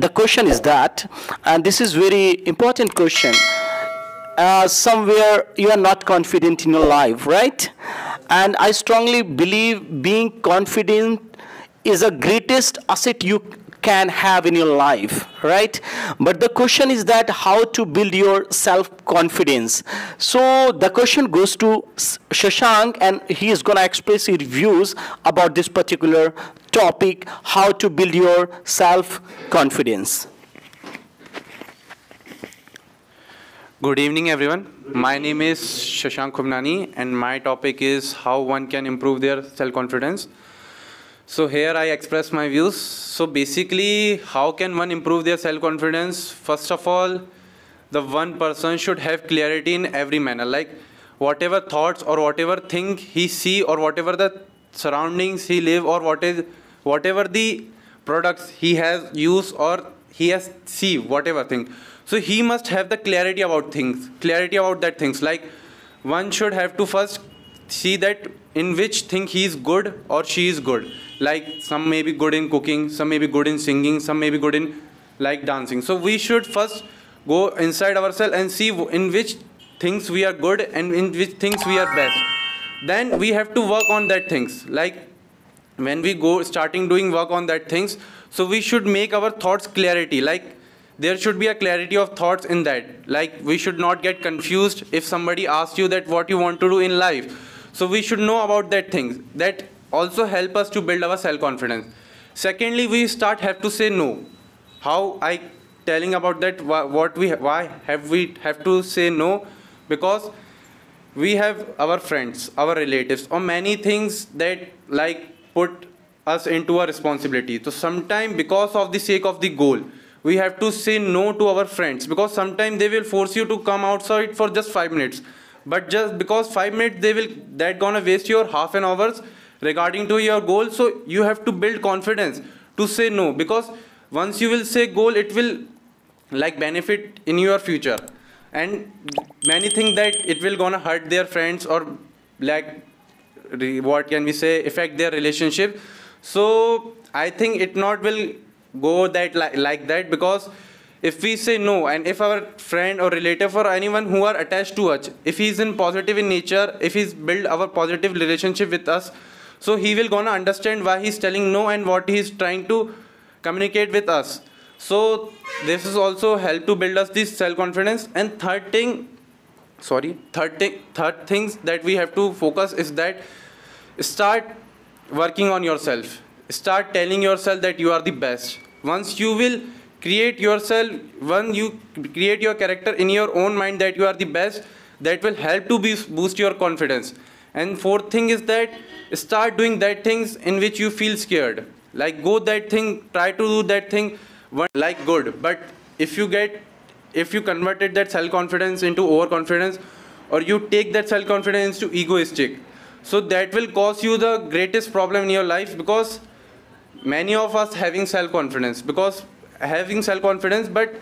the question is that, and this is very important question. Uh, somewhere you are not confident in your life, right? And I strongly believe being confident is the greatest asset you can have in your life right but the question is that how to build your self confidence so the question goes to shashank and he is going to express his views about this particular topic how to build your self confidence Good evening, everyone. My name is Shashank Khumnani, and my topic is how one can improve their self confidence. So here I express my views. So basically, how can one improve their self-confidence? First of all, the one person should have clarity in every manner. Like whatever thoughts or whatever thing he see or whatever the surroundings he live or what is whatever the products he has used or he has see whatever thing. So he must have the clarity about things, clarity about that things. Like one should have to first see that in which thing he is good or she is good. Like some may be good in cooking some may be good in singing some may be good in like dancing. So we should first go inside ourselves and see in which things we are good and in which things we are best. Then we have to work on that things. Like when we go starting doing work on that things so we should make our thoughts clarity. Like there should be a clarity of thoughts in that. Like we should not get confused if somebody asks you that what you want to do in life so we should know about that things that also help us to build our self-confidence. Secondly, we start have to say no. How I telling about that what we why have we have to say no because we have our friends, our relatives, or many things that like put us into a responsibility. So sometimes because of the sake of the goal, we have to say no to our friends because sometimes they will force you to come outside for just five minutes but just because five minutes they will that gonna waste your half an hours regarding to your goal. So you have to build confidence to say no. Because once you will say goal it will like benefit in your future. And many think that it will gonna hurt their friends or like what can we say affect their relationship. So i think it not will go that li like that because if we say no and if our friend or relative or anyone who are attached to us if he's in positive in nature if he's build our positive relationship with us so he will gonna understand why he's telling no and what he's trying to communicate with us. So this is also help to build us this self-confidence. And third thing sorry third thing third things that we have to focus is that start working on yourself. Start telling yourself that you are the best. Once you will create yourself when you create your character in your own mind that you are the best that will help to be boost your confidence. And fourth thing is that start doing that things in which you feel scared. Like go that thing try to do that thing like good. But if you get if you converted that self confidence into overconfidence or you take that self confidence to egoistic so that will cause you the greatest problem in your life because many of us having self confidence because having self confidence but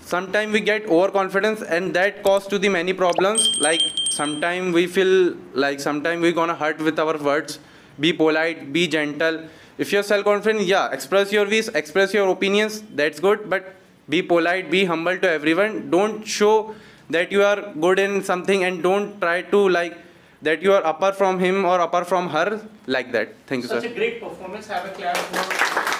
sometimes we get overconfidence and that cause to the many problems. Like sometimes we feel like sometimes we're gonna hurt with our words. Be polite be gentle. If you're self confident yeah express your views express your opinions that's good. But be polite be humble to everyone. Don't show that you are good in something and don't try to like that you are upper from him or upper from her like that. Thank you such sir. a great performance. Have a clap